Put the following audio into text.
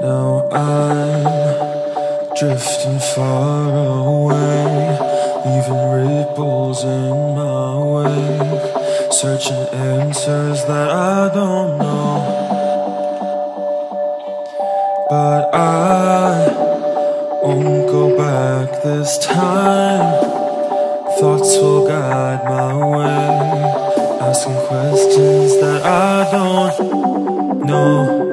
Now I'm drifting far away, leaving ripples in my wake, searching answers that I don't know. But I won't go back this time. Thoughts will guide my way, asking questions that I don't know.